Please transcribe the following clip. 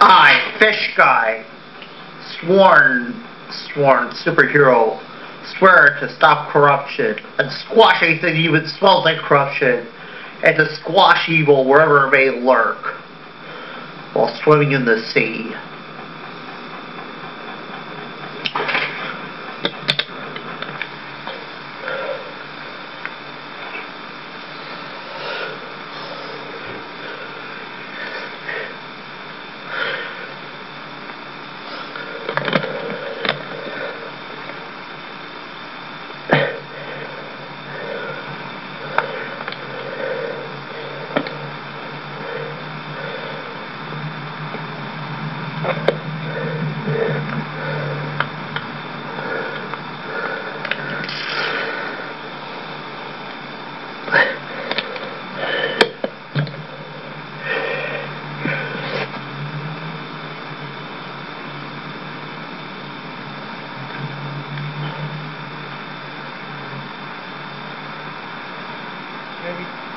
I, Fish Guy, sworn, sworn superhero, swear to stop corruption and squash anything that even smells like corruption, and to squash evil wherever it may lurk, while swimming in the sea. baby.